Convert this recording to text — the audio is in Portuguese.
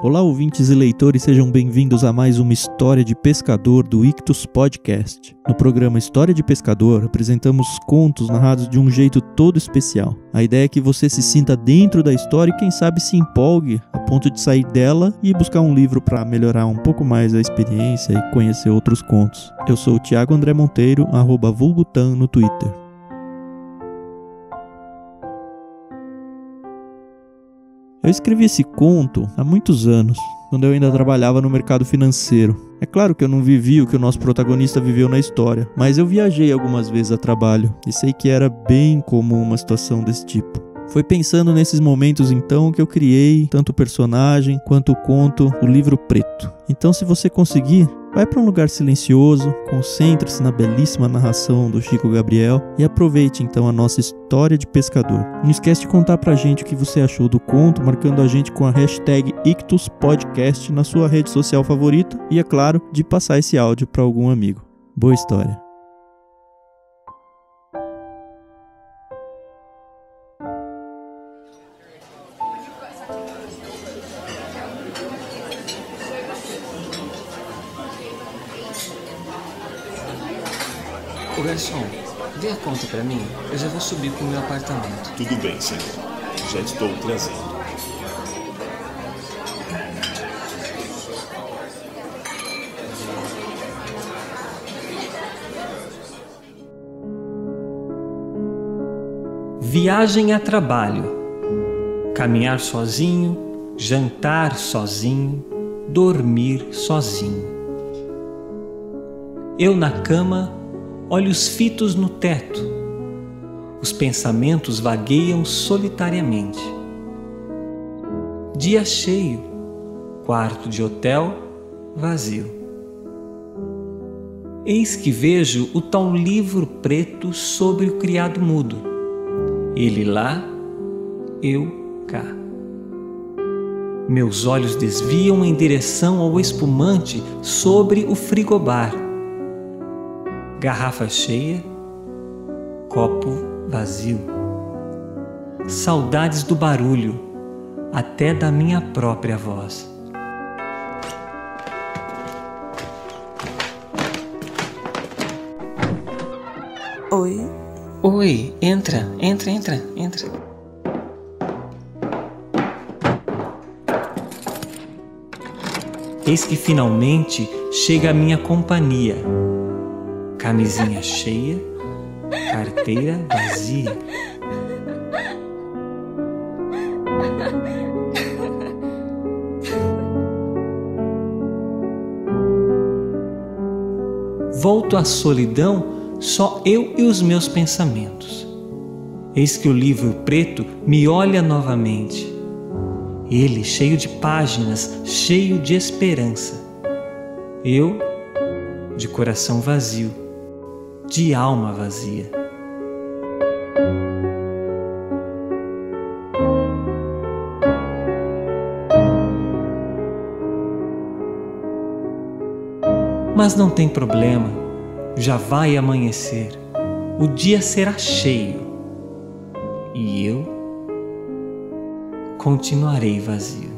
Olá, ouvintes e leitores, sejam bem-vindos a mais uma História de Pescador do Ictus Podcast. No programa História de Pescador, apresentamos contos narrados de um jeito todo especial. A ideia é que você se sinta dentro da história e, quem sabe, se empolgue a ponto de sair dela e buscar um livro para melhorar um pouco mais a experiência e conhecer outros contos. Eu sou o Thiago André Monteiro, arroba Vulgutan no Twitter. Eu escrevi esse conto há muitos anos, quando eu ainda trabalhava no mercado financeiro. É claro que eu não vivi o que o nosso protagonista viveu na história, mas eu viajei algumas vezes a trabalho e sei que era bem comum uma situação desse tipo. Foi pensando nesses momentos então que eu criei tanto o personagem quanto o conto, o livro preto. Então, se você conseguir, Vai para um lugar silencioso, concentre-se na belíssima narração do Chico Gabriel e aproveite então a nossa história de pescador. Não esquece de contar pra gente o que você achou do conto, marcando a gente com a hashtag IctusPodcast na sua rede social favorita e, é claro, de passar esse áudio para algum amigo. Boa história! Ô garçom, dê a conta pra mim. Eu já vou subir pro meu apartamento. Tudo bem, senhor. Já estou trazendo. Viagem a trabalho. Caminhar sozinho, jantar sozinho, dormir sozinho. Eu na cama olhos fitos no teto. Os pensamentos vagueiam solitariamente. Dia cheio, quarto de hotel vazio. Eis que vejo o tal livro preto sobre o criado mudo. Ele lá, eu cá. Meus olhos desviam em direção ao espumante sobre o frigobar garrafa cheia, copo vazio. Saudades do barulho, até da minha própria voz. Oi. Oi, entra, entra, entra, entra. Eis que finalmente chega a minha companhia Camisinha cheia, carteira vazia. Volto à solidão, só eu e os meus pensamentos. Eis que o livro preto me olha novamente. Ele cheio de páginas, cheio de esperança. Eu, de coração vazio de alma vazia. Mas não tem problema, já vai amanhecer, o dia será cheio e eu continuarei vazio.